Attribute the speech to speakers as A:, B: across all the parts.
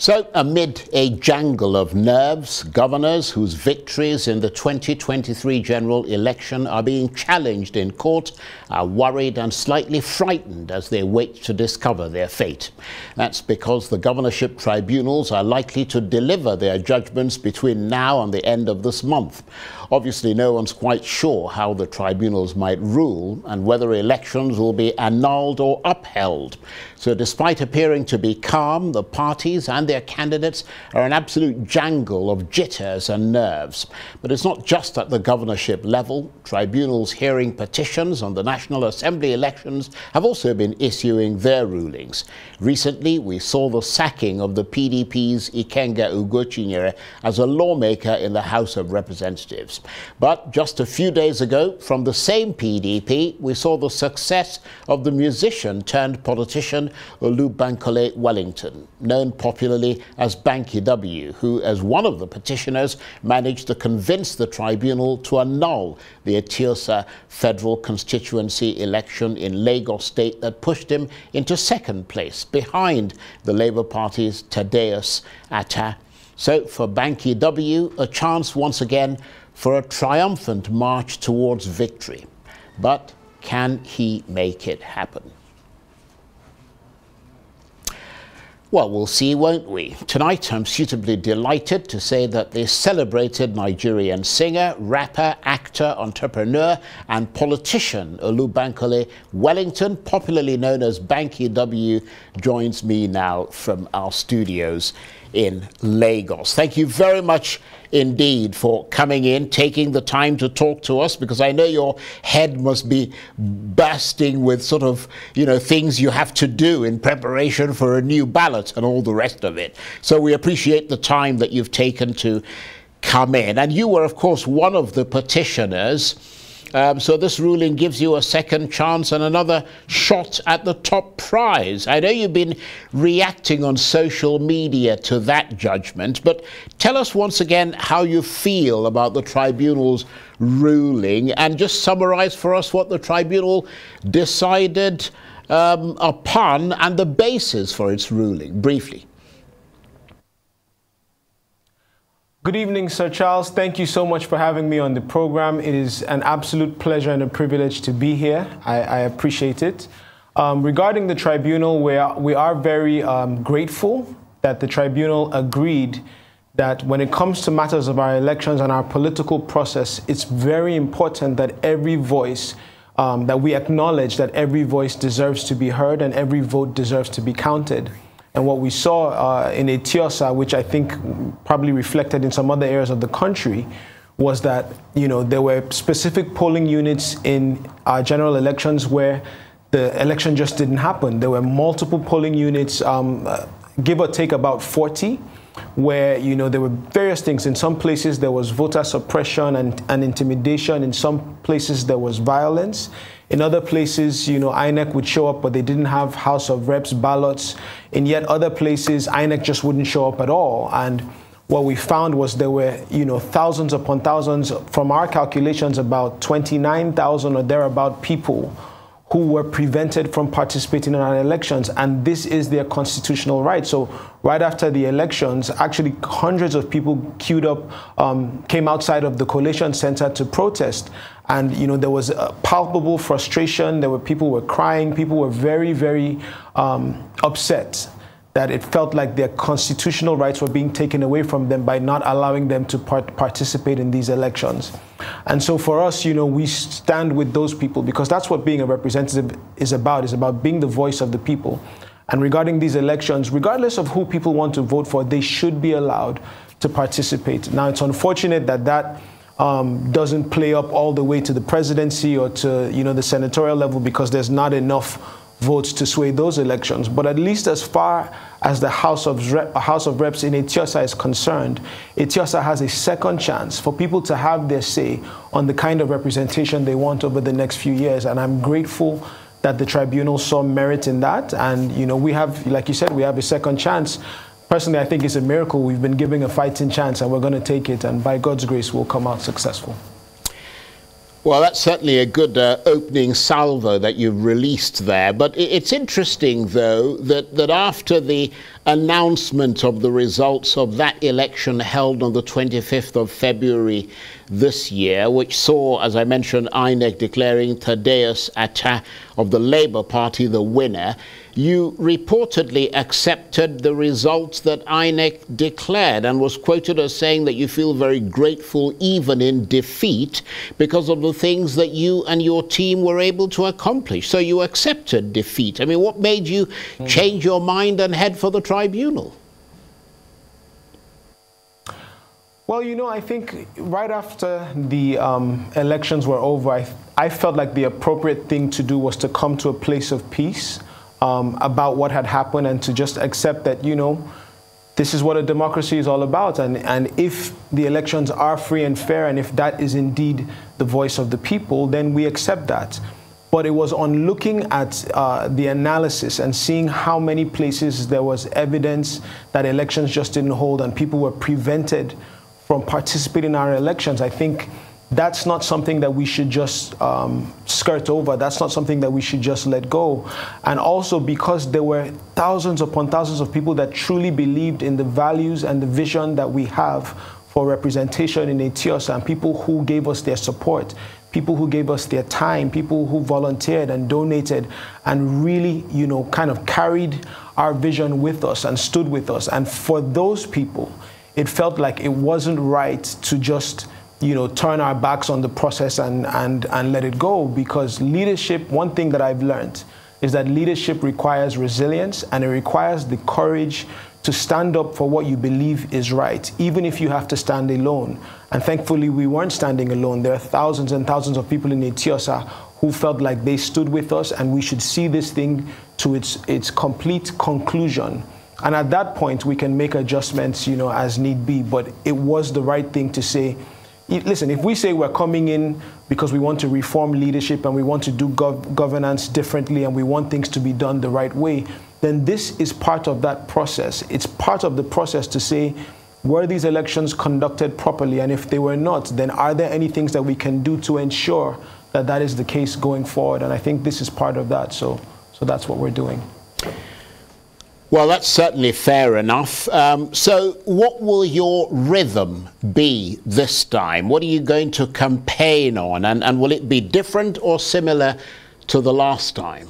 A: So, amid a jangle of nerves, governors whose victories in the 2023 general election are being challenged in court are worried and slightly frightened as they wait to discover their fate. That's because the governorship tribunals are likely to deliver their judgments between now and the end of this month. Obviously, no one's quite sure how the tribunals might rule and whether elections will be annulled or upheld. So, despite appearing to be calm, the parties and their candidates are an absolute jangle of jitters and nerves. But it's not just at the governorship level. Tribunals hearing petitions on the National Assembly elections have also been issuing their rulings. Recently, we saw the sacking of the PDP's Ikenga Ugochinyere as a lawmaker in the House of Representatives. But just a few days ago, from the same PDP, we saw the success of the musician turned politician Olubankole Wellington, known popularly as Banky W, who, as one of the petitioners, managed to convince the tribunal to annul the Eti-Osa federal constituency election in Lagos State that pushed him into second place, behind the Labour Party's Thaddeus Attah. So, for Banky W, a chance once again for a triumphant march towards victory. But can he make it happen? Well, we'll see, won't we? Tonight, I'm suitably delighted to say that the celebrated Nigerian singer, rapper, actor, entrepreneur, and politician Olubankole Wellington, popularly known as Banky W, joins me now from our studios in Lagos. Thank you very much indeed for coming in, taking the time to talk to us, because I know your head must be bursting with sort of, you know, things you have to do in preparation for a new ballot and all the rest of it. So we appreciate the time that you've taken to come in. And you were, of course, one of the petitioners um, so this ruling gives you a second chance and another shot at the top prize. I know you've been reacting on social media to that judgment, but tell us once again how you feel about the tribunal's ruling and just summarize for us what the tribunal decided um, upon and the basis for its ruling, briefly.
B: Good evening, Sir Charles. Thank you so much for having me on the program. It is an absolute pleasure and a privilege to be here. I, I appreciate it. Um, regarding the tribunal, we are, we are very um, grateful that the tribunal agreed that when it comes to matters of our elections and our political process, it's very important that every voice, um, that we acknowledge that every voice deserves to be heard and every vote deserves to be counted. And what we saw uh, in Eti-Osa, which I think probably reflected in some other areas of the country, was that you know there were specific polling units in our general elections where the election just didn't happen. There were multiple polling units, um, uh, give or take about 40, where you know there were various things. In some places there was voter suppression and, and intimidation. In some places there was violence. In other places, you know, INEC would show up, but they didn't have House of Reps ballots. In yet other places, INEC just wouldn't show up at all. And what we found was there were, you know, thousands upon thousands, from our calculations, about 29,000 or thereabout people who were prevented from participating in our elections. And this is their constitutional right. So right after the elections, actually hundreds of people queued up, um, came outside of the collation center to protest. And, you know, there was palpable frustration. There were people were crying. People were very, very um, upset that it felt like their constitutional rights were being taken away from them by not allowing them to part participate in these elections. And so for us, you know, we stand with those people because that's what being a representative is about, is about being the voice of the people. And regarding these elections, regardless of who people want to vote for, they should be allowed to participate. Now, it's unfortunate that that um, doesn't play up all the way to the presidency or to you know the senatorial level because there's not enough votes to sway those elections. But at least as far as the House of, House of Reps in Eti-Osa is concerned, Eti-Osa has a second chance for people to have their say on the kind of representation they want over the next few years. And I'm grateful that the tribunal saw merit in that. And, you know, we have, like you said, we have a second chance. Personally, I think it's a miracle. We've been given a fighting chance and we're going to take it. And by God's grace, we'll come out successful.
A: Well, that's certainly a good uh, opening salvo that you've released there. But it's interesting, though, that, that after the announcement of the results of that election held on the 25th of February this year, which saw, as I mentioned, INEC declaring Thaddeus Attah of the Labour Party the winner, you reportedly accepted the results that INEC declared and was quoted as saying that you feel very grateful even in defeat because of the things that you and your team were able to accomplish. So you accepted defeat. I mean, what made you mm. change your mind and head for the tribunal?
B: Well, you know, I think right after the um, elections were over, I, I, felt like the appropriate thing to do was to come to a place of peace um, about what had happened and to just accept that, you know, this is what a democracy is all about. And, and if the elections are free and fair, and if that is indeed the voice of the people, then we accept that. But it was on looking at uh, the analysis and seeing how many places there was evidence that elections just didn't hold and people were prevented from participating in our elections. I think that's not something that we should just um, skirt over. That's not something that we should just let go. And also because there were thousands upon thousands of people that truly believed in the values and the vision that we have for representation in Eti-Osa and people who gave us their support, people who gave us their time, people who volunteered and donated and really, you know, kind of carried our vision with us and stood with us. And for those people, it felt like it wasn't right to just you know turn our backs on the process and and and let it go because leadership one thing that I've learned is that leadership requires resilience and it requires the courage to stand up for what you believe is right, even if you have to stand alone. And thankfully, we weren't standing alone. There are thousands and thousands of people in Eti-Osa who felt like they stood with us, and we should see this thing to its, its complete conclusion. And at that point, we can make adjustments, you know, as need be. But it was the right thing to say. Listen, if we say we're coming in because we want to reform leadership and we want to do gov governance differently and we want things to be done the right way, then this is part of that process. It's part of the process to say, were these elections conducted properly? And if they were not, then are there any things that we can do to ensure that that is the case going forward? And I think this is part of that. So, so that's what we're doing.
A: Well, that's certainly fair enough. Um, so, what will your rhythm be this time? What are you going to campaign on? And, and will it be different or similar to the last time?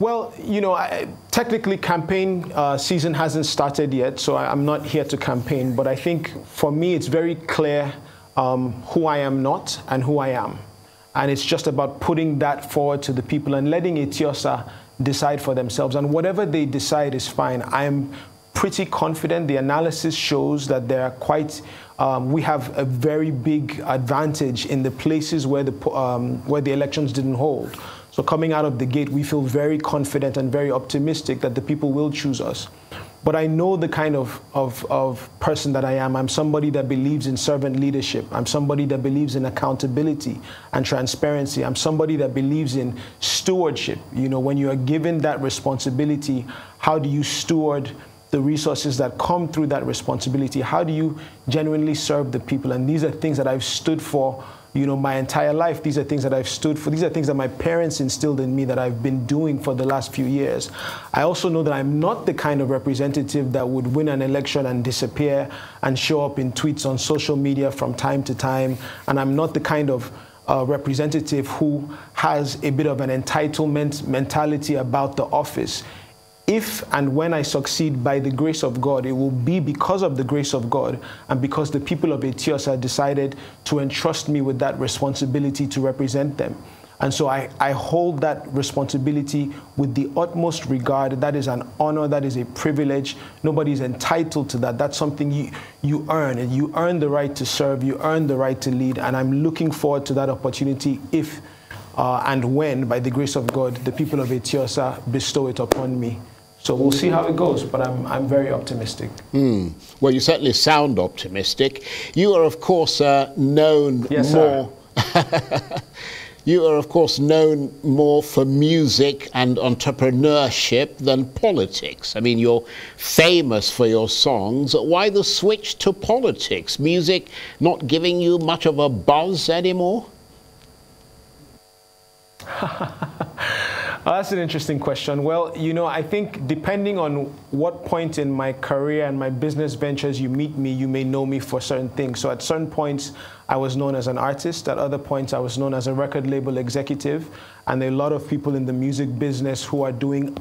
B: Well, you know, I, technically campaign uh, season hasn't started yet, so I, am not here to campaign. But I think for me, it's very clear um, who I am not and who I am. And it's just about putting that forward to the people and letting Eti-Osa decide for themselves. And whatever they decide is fine. I'm pretty confident. The analysis shows that there are quite, um, we have a very big advantage in the places where the, um, where the elections didn't hold. So coming out of the gate, we feel very confident and very optimistic that the people will choose us but I know the kind of, of, of person that I am. I'm somebody that believes in servant leadership. I'm somebody that believes in accountability and transparency. I'm somebody that believes in stewardship. You know, when you are given that responsibility, how do you steward the resources that come through that responsibility? How do you genuinely serve the people? And these are things that I've stood for you know, my entire life. These are things that I've stood for. These are things that my parents instilled in me that I've been doing for the last few years. I also know that I'm not the kind of representative that would win an election and disappear and show up in tweets on social media from time to time. And I'm not the kind of uh, representative who has a bit of an entitlement mentality about the office if and when I succeed by the grace of God, it will be because of the grace of God and because the people of Eti-Osa decided to entrust me with that responsibility to represent them. And so I, I hold that responsibility with the utmost regard. That is an honor, that is a privilege. Nobody is entitled to that. That's something you, you earn. And you earn the right to serve, you earn the right to lead. And I'm looking forward to that opportunity if uh, and when, by the grace of God, the people of Eti-Osa bestow it upon me. So we'll see how it goes, but I'm, I'm very optimistic.
A: Mm. Well, you certainly sound optimistic. You are, of course, uh, known
B: yes,
A: more. You are, of course, known more for music and entrepreneurship than politics. I mean, you're famous for your songs. Why the switch to politics? Music not giving you much of a buzz anymore?
B: Oh, that's an interesting question. Well, you know, I think depending on what point in my career and my business ventures you meet me, you may know me for certain things. So at certain points, I was known as an artist. At other points, I was known as a record label executive. And a lot of people in the music business who are doing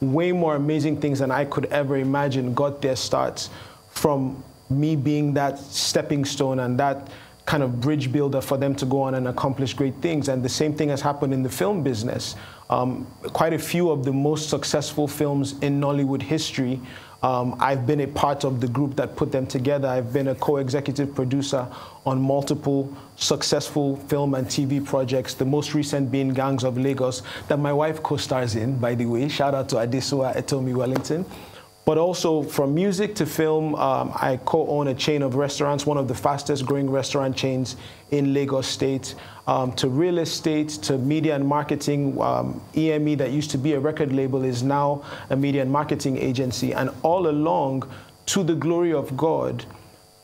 B: way more amazing things than I could ever imagine got their starts from me being that stepping stone and that kind of bridge builder for them to go on and accomplish great things. And the same thing has happened in the film business. Um, quite a few of the most successful films in Nollywood history, um, I've been a part of the group that put them together. I've been a co-executive producer on multiple successful film and TV projects, the most recent being Gangs of Lagos, that my wife co-stars in, by the way. Shout out to Adesua Etomi Wellington. But also from music to film, um, I co-own a chain of restaurants, one of the fastest growing restaurant chains in Lagos State, um, to real estate, to media and marketing. Um, EME, that used to be a record label, is now a media and marketing agency. And all along, to the glory of God,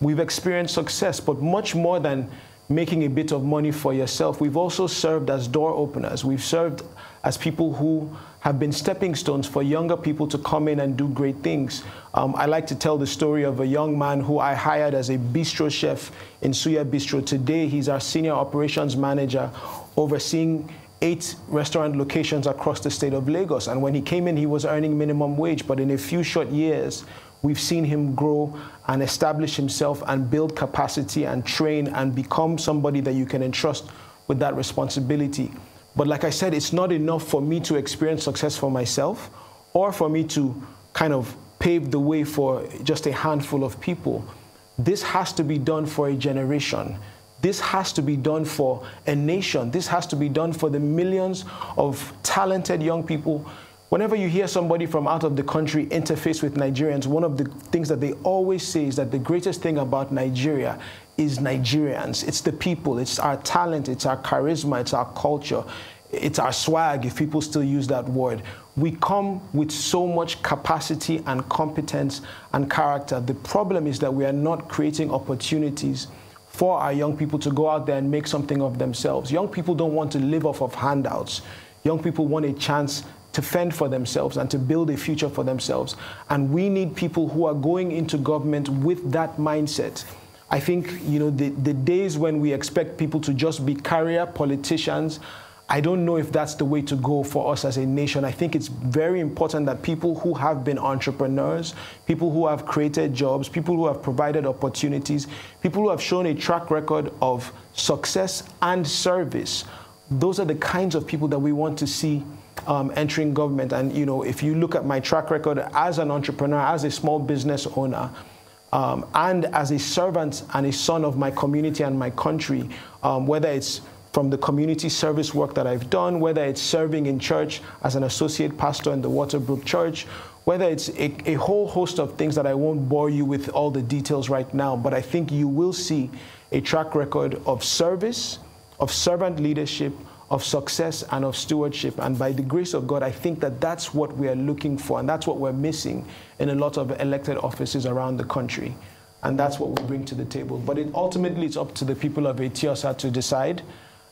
B: we've experienced success, but much more than making a bit of money for yourself, we've also served as door openers. We've served as people who have been stepping stones for younger people to come in and do great things. Um, I like to tell the story of a young man who I hired as a bistro chef in Suya Bistro. Today, he's our senior operations manager, overseeing eight restaurant locations across the state of Lagos. And when he came in, he was earning minimum wage, but in a few short years, we've seen him grow and establish himself and build capacity and train and become somebody that you can entrust with that responsibility. But like I said, it's not enough for me to experience success for myself or for me to kind of pave the way for just a handful of people. This has to be done for a generation. This has to be done for a nation. This has to be done for the millions of talented young people. Whenever you hear somebody from out of the country interface with Nigerians, one of the things that they always say is that the greatest thing about Nigeria is Nigerians. It's the people, it's our talent, it's our charisma, it's our culture, it's our swag, if people still use that word. We come with so much capacity and competence and character. The problem is that we are not creating opportunities for our young people to go out there and make something of themselves. Young people don't want to live off of handouts. Young people want a chance to fend for themselves and to build a future for themselves. And we need people who are going into government with that mindset I think, you know, the, the days when we expect people to just be career politicians, I don't know if that's the way to go for us as a nation. I think it's very important that people who have been entrepreneurs, people who have created jobs, people who have provided opportunities, people who have shown a track record of success and service, those are the kinds of people that we want to see um, entering government. And you know, if you look at my track record as an entrepreneur, as a small business owner, um, and as a servant and a son of my community and my country, um, whether it's from the community service work that I've done, whether it's serving in church as an associate pastor in the Waterbrook Church, whether it's a, a, whole host of things that I won't bore you with all the details right now, but I think you will see a track record of service, of servant leadership, of success and of stewardship. And by the grace of God, I think that that's what we are looking for, and that's what we're missing in a lot of elected offices around the country. And that's what we bring to the table. But it, ultimately, it's up to the people of Eti-Osa to decide.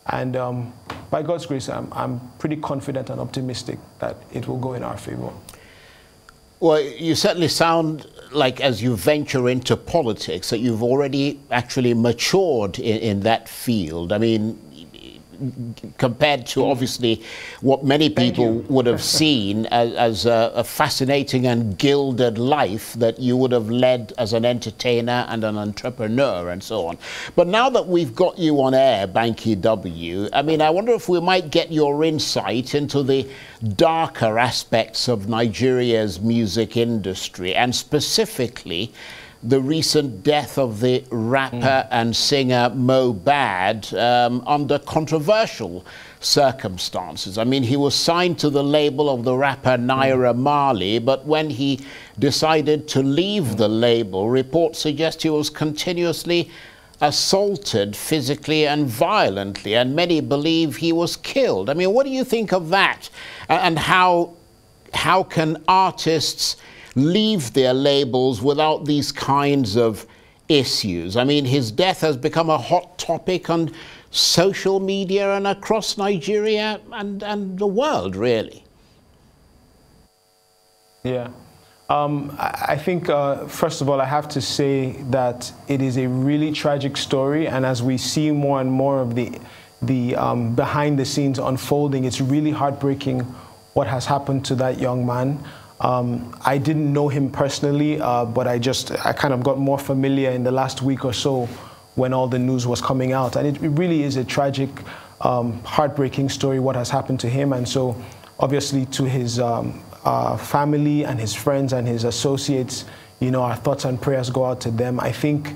B: And um, by God's grace, I'm, I'm pretty confident and optimistic that it will go in our favor.
A: Well, you certainly sound like, as you venture into politics, that you've already actually matured in, in that field. I mean, compared to obviously what many people would have seen as, as a, a, fascinating and gilded life that you would have led as an entertainer and an entrepreneur and so on. But now that we've got you on air, Banky W, I mean, I wonder if we might get your insight into the darker aspects of Nigeria's music industry and specifically the recent death of the rapper mm. and singer Mohbad um, under controversial circumstances. I mean, he was signed to the label of the rapper Naira mm. Marley, but when he decided to leave mm. the label, reports suggest he was continuously assaulted physically and violently, and many believe he was killed. I mean, what do you think of that? And how, how can artists leave their labels without these kinds of issues? I mean, his death has become a hot topic on social media and across Nigeria and, and the world, really.
B: Yeah. Um, I think, uh, first of all, I have to say that it is a really tragic story, and as we see more and more of the, the um, behind the scenes unfolding, it's really heartbreaking what has happened to that young man. Um, I didn't know him personally, uh, but I just, I kind of got more familiar in the last week or so when all the news was coming out. And it, it really is a tragic, um, heartbreaking story what has happened to him. And so, obviously, to his um, uh, family and his friends and his associates, you know, our thoughts and prayers go out to them. I think,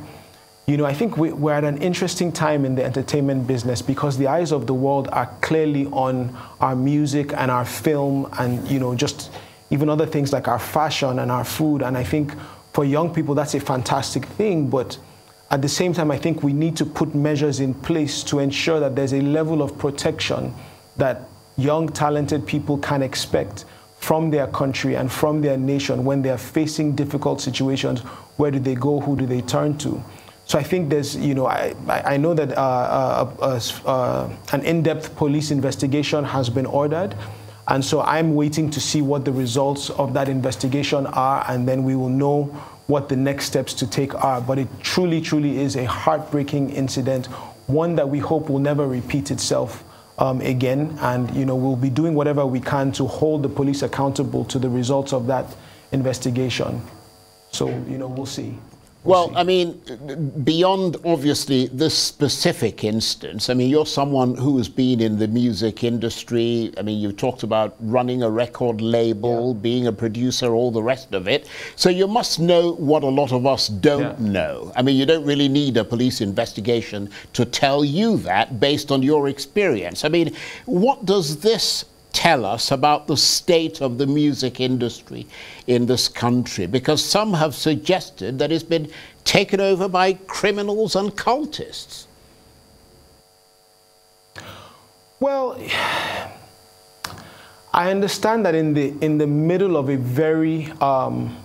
B: you know, I think we, we're at an interesting time in the entertainment business because the eyes of the world are clearly on our music and our film and, you know, just even other things like our fashion and our food. And I think for young people, that's a fantastic thing. But at the same time, I think we need to put measures in place to ensure that there's a level of protection that young, talented people can expect from their country and from their nation when they are facing difficult situations. Where do they go? Who do they turn to? So I think there's, you know, I, I know that uh, uh, uh, an in-depth police investigation has been ordered. And so I'm waiting to see what the results of that investigation are, and then we will know what the next steps to take are. But it truly, truly is a heartbreaking incident, one that we hope will never repeat itself um, again. And you know, we'll be doing whatever we can to hold the police accountable to the results of that investigation. So you know, we'll see.
A: Well, I mean, beyond obviously this specific instance, I mean, you're someone who has been in the music industry. I mean, you've talked about running a record label, yeah. being a producer, all the rest of it. So you must know what a lot of us don't yeah. know. I mean, you don't really need a police investigation to tell you that based on your experience. I mean, what does this tell us about the state of the music industry in this country? Because some have suggested that it's been taken over by criminals and cultists.
B: Well, I understand that in the, in the middle of a very um,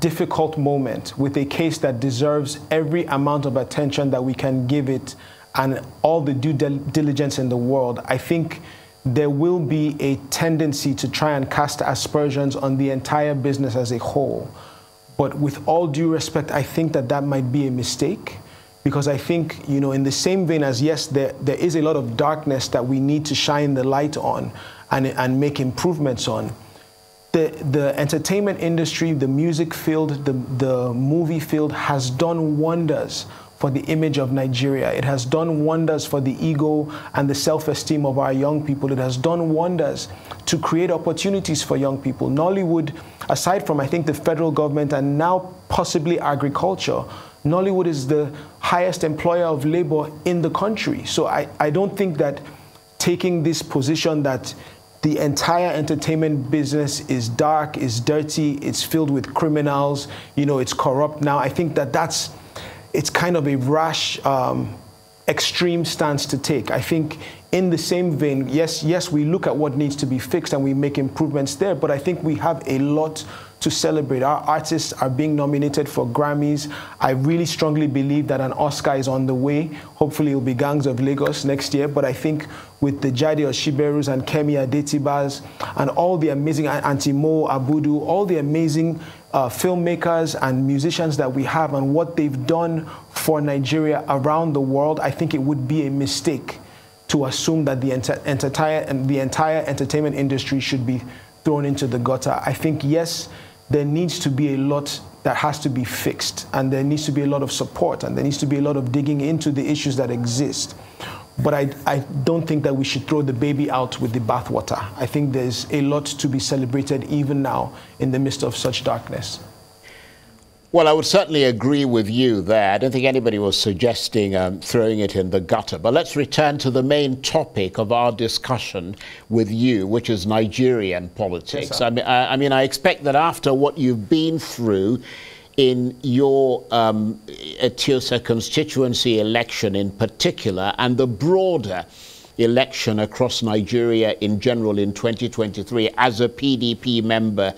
B: difficult moment with a case that deserves every amount of attention that we can give it and all the due diligence in the world, I think there will be a tendency to try and cast aspersions on the entire business as a whole. But with all due respect, I think that that might be a mistake because I think, you know, in the same vein as yes, there, there is a lot of darkness that we need to shine the light on and, and make improvements on. The, the entertainment industry, the music field, the, the movie field has done wonders for the image of Nigeria. It has done wonders for the ego and the self esteem of our young people. It has done wonders to create opportunities for young people. Nollywood, aside from, I think, the federal government and now possibly agriculture, Nollywood is the highest employer of labor in the country. So I, I don't think that taking this position that the entire entertainment business is dark, is dirty, it's filled with criminals, you know, it's corrupt now. I think that that's it's kind of a rash, um, extreme stance to take. I think in the same vein, yes, yes, we look at what needs to be fixed and we make improvements there, but I think we have a lot to celebrate. Our artists are being nominated for Grammys. I really strongly believe that an Oscar is on the way. Hopefully it'll be Gangs of Lagos next year, but I think with the Jade Osiberus and Kemi Adetibas and all the amazing and Mo Abudu, all the amazing uh, filmmakers and musicians that we have and what they've done for Nigeria around the world, I think it would be a mistake to assume that the, entire, the entire entertainment industry should be thrown into the gutter. I think, yes, there needs to be a lot that has to be fixed, and there needs to be a lot of support, and there needs to be a lot of digging into the issues that exist. But I, I don't think that we should throw the baby out with the bathwater. I think there's a lot to be celebrated even now in the midst of such darkness.
A: Well, I would certainly agree with you there. I don't think anybody was suggesting um, throwing it in the gutter. But let's return to the main topic of our discussion with you, which is Nigerian politics. Yes, I, mean, I, I mean, I expect that after what you've been through, in your um, Eti-Osa constituency election in particular and the broader election across Nigeria in general in 2023 as a PDP member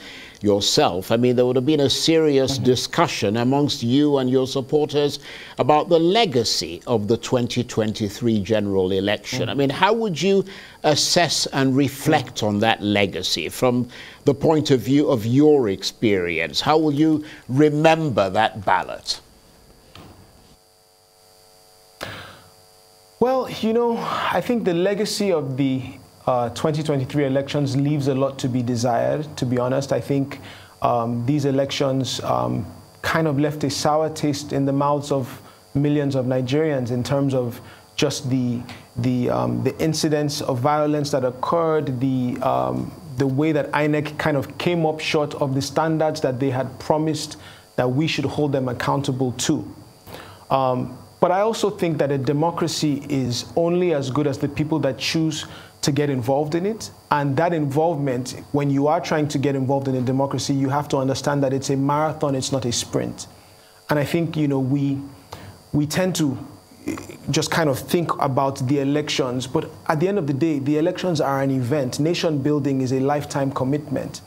A: yourself, I mean, there would have been a serious mm -hmm. discussion amongst you and your supporters about the legacy of the 2023 general election. Mm -hmm. I mean, how would you assess and reflect on that legacy from the point of view of your experience? How will you remember that ballot?
B: Well, you know, I think the legacy of the uh, 2023 elections leaves a lot to be desired, to be honest. I think um, these elections um, kind of left a sour taste in the mouths of millions of Nigerians in terms of just the, the, um, the incidents of violence that occurred, the, um, the way that INEC kind of came up short of the standards that they had promised that we should hold them accountable to. Um, but I also think that a democracy is only as good as the people that choose to get involved in it. And that involvement, when you are trying to get involved in a democracy, you have to understand that it's a marathon, it's not a sprint. And I think, you know, we, we tend to eh, just kind of think about the elections, but at the end of the day, the elections are an event. Nation building is a lifetime commitment.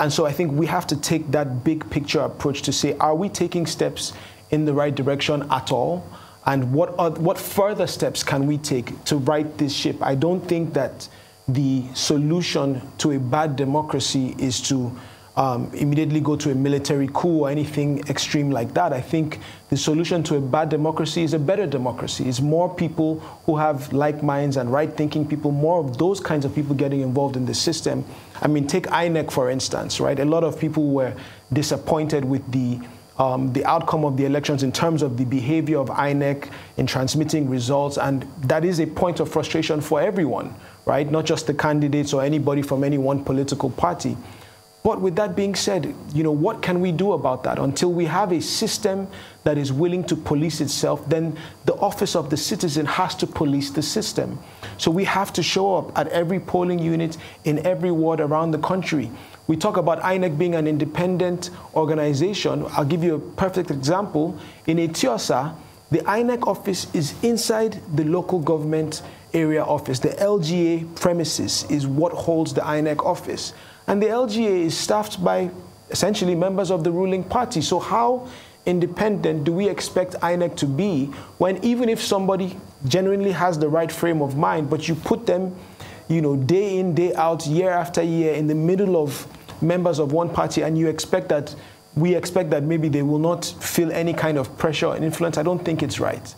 B: And so I think we have to take that big picture approach to say, are we taking steps in the right direction at all? And what, are, what further steps can we take to right this ship? I don't think that the solution to a bad democracy is to um, immediately go to a military coup or anything extreme like that. I think the solution to a bad democracy is a better democracy. It's more people who have like minds and right thinking people, more of those kinds of people getting involved in the system. I mean, take INEC, for instance, right? A lot of people were disappointed with the um, the outcome of the elections in terms of the behavior of INEC in transmitting results. And that is a point of frustration for everyone, right? Not just the candidates or anybody from any one political party. But with that being said, you know, what can we do about that? Until we have a system that is willing to police itself, then the office of the citizen has to police the system. So we have to show up at every polling unit in every ward around the country. We talk about INEC being an independent organization. I'll give you a perfect example. In Eti-Osa, the INEC office is inside the local government area office. The LGA premises is what holds the INEC office. And the LGA is staffed by essentially members of the ruling party. So how independent do we expect INEC to be when even if somebody genuinely has the right frame of mind, but you put them, you know, day in, day out, year after year in the middle of members of one party and you expect that we expect that maybe they will not feel any kind of pressure and influence, I don't think it's right.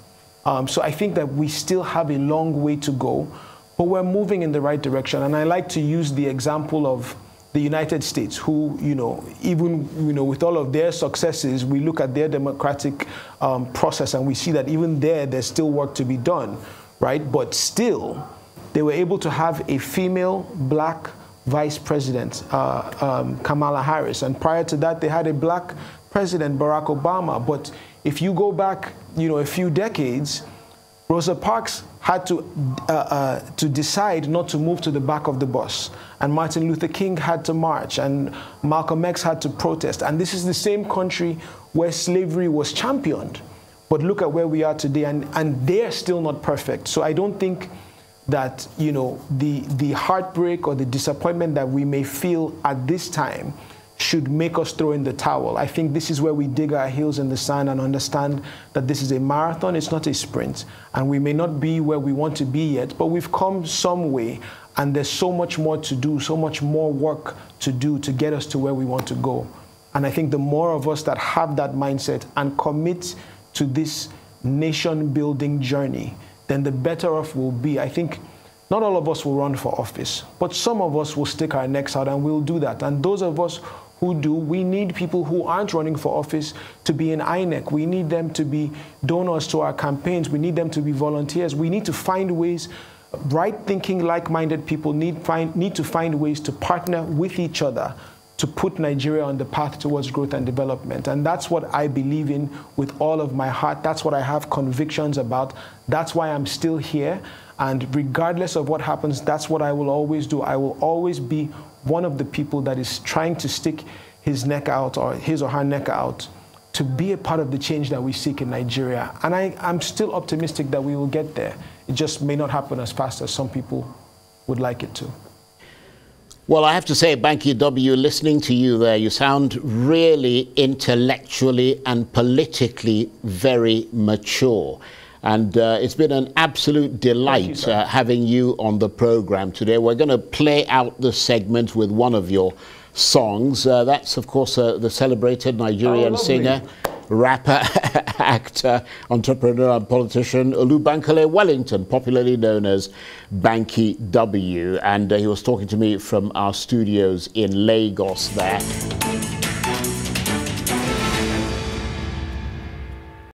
B: Um, so I think that we still have a long way to go, but we're moving in the right direction. And I like to use the example of the United States, who, you know, even, you know, with all of their successes, we look at their democratic um, process and we see that even there, there's still work to be done, right? But still, they were able to have a female black vice president, uh, um, Kamala Harris. And prior to that, they had a black president, Barack Obama. But if you go back, you know, a few decades, Rosa Parks had to, uh, uh, to decide not to move to the back of the bus. And Martin Luther King had to march, and Malcolm X had to protest. And this is the same country where slavery was championed. But look at where we are today, and, and they're still not perfect. So I don't think that you know the the heartbreak or the disappointment that we may feel at this time should make us throw in the towel. I think this is where we dig our heels in the sand and understand that this is a marathon, it's not a sprint. And we may not be where we want to be yet, but we've come some way and there's so much more to do, so much more work to do to get us to where we want to go. And I think the more of us that have that mindset and commit to this nation building journey, then the better off we'll be. I think not all of us will run for office, but some of us will stick our necks out and we'll do that. And those of us who do, we need people who aren't running for office to be in INEC. We need them to be donors to our campaigns. We need them to be volunteers. We need to find ways, right thinking, like minded people need, find, need to find ways to partner with each other to put Nigeria on the path towards growth and development. And that's what I believe in with all of my heart. That's what I have convictions about. That's why I'm still here. And regardless of what happens, that's what I will always do. I will always be one of the people that is trying to stick his neck out or his or her neck out to be a part of the change that we seek in Nigeria. And I, I'm still optimistic that we will get there. It just may not happen as fast as some people would like it to.
A: Well, I have to say, Banky W, listening to you there, you sound really intellectually and politically very mature. And uh, it's been an absolute delight you, uh, having you on the program today. We're going to play out the segment with one of your songs. Uh, that's, of course, uh, the celebrated Nigerian oh, singer, rapper, actor, entrepreneur, and politician Olubankole Wellington, popularly known as Banky W. And uh, he was talking to me from our studios in Lagos there.